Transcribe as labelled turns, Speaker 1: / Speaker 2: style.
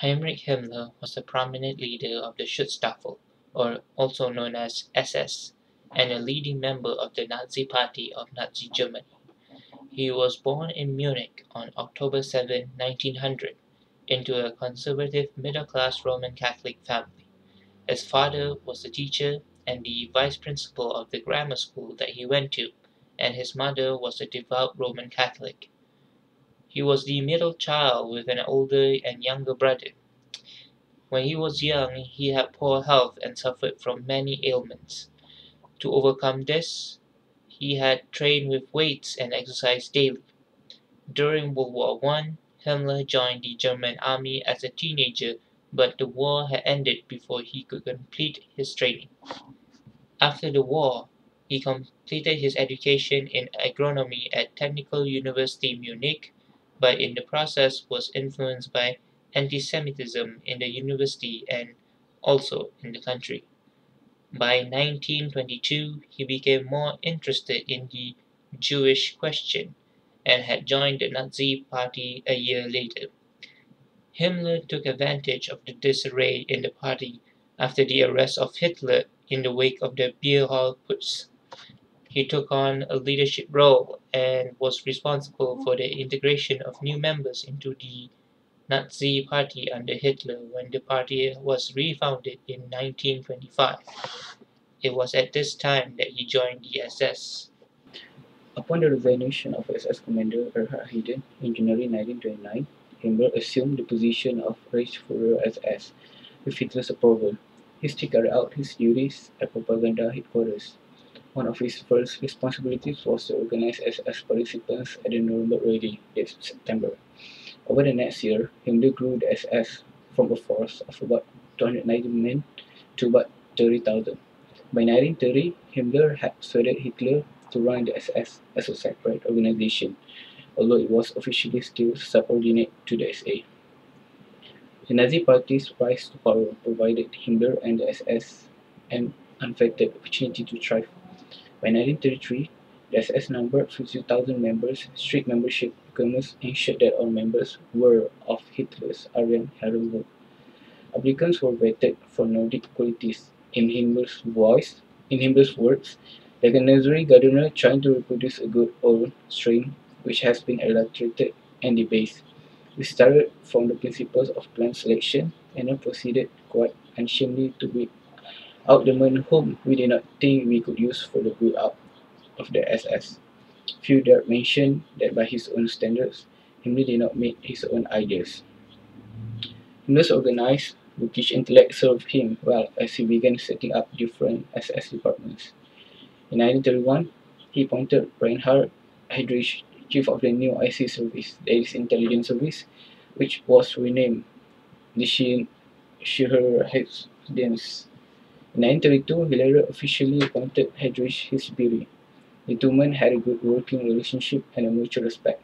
Speaker 1: Heinrich Himmler was a prominent leader of the Schutzstaffel, or also known as SS, and a leading member of the Nazi Party of Nazi Germany. He was born in Munich on October 7, 1900, into a conservative middle-class Roman Catholic family. His father was a teacher and the vice principal of the grammar school that he went to, and his mother was a devout Roman Catholic. He was the middle child with an older and younger brother. When he was young, he had poor health and suffered from many ailments. To overcome this, he had trained with weights and exercised daily. During World War I, Himmler joined the German army as a teenager, but the war had ended before he could complete his training. After the war, he completed his education in agronomy at Technical University Munich but in the process was influenced by anti-Semitism in the university and also in the country. By 1922, he became more interested in the Jewish question and had joined the Nazi Party a year later. Himmler took advantage of the disarray in the party after the arrest of Hitler in the wake of the beer hall putsch. He took on a leadership role and was responsible for the integration of new members into the Nazi Party under Hitler when the party was refounded in 1925. It was at this time that he joined the SS.
Speaker 2: Upon the resignation of SS commander Erhard Heiden in January 1929, Himmler assumed the position of Reichsfuhrer SS with Hitler's approval. He still carried out his duties at propaganda headquarters. One of his first responsibilities was to organize SS participants at the Nuremberg rally that September. Over the next year, Himmler grew the SS from a force of about 290 men to about 30,000. By 1930, Himmler had persuaded Hitler to run the SS as a separate organization, although it was officially still subordinate to the SA. The Nazi Party's rise to power provided Himmler and the SS an unfettered opportunity to thrive. By 1933, the SS numbered 50,000 members. Strict membership requirements ensured that all members were of Hitler's Aryan Herrenvolk. Applicants were vetted for Nordic qualities. In Himmler's voice, in Himmler's words, like a nursery gardener trying to reproduce a good old strain which has been adulterated and debased. We started from the principles of plant selection and then proceeded quite unshamedly to weed out the men whom we did not think we could use for the build up of the SS. Few dare mention that by his own standards, Himmler did not make his own ideas. Himmler's organized bookish intellect served him well as he began setting up different SS departments. In 1931, he appointed Reinhard Heydrich chief of the new IC service, the intelligence service, which was renamed the Sicherheitsdienst in 1932, Hillary officially appointed Heydrich his Biri. The two men had a good working relationship and a mutual respect.